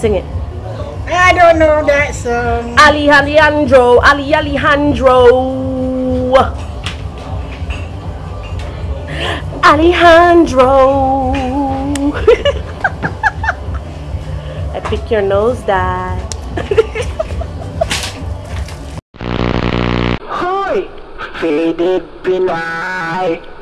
Sing it. I don't know that song. Ali Alejandro, Ali Alejandro. Alejandro. I pick your nose, Dad. Hoy! Faded Pinay!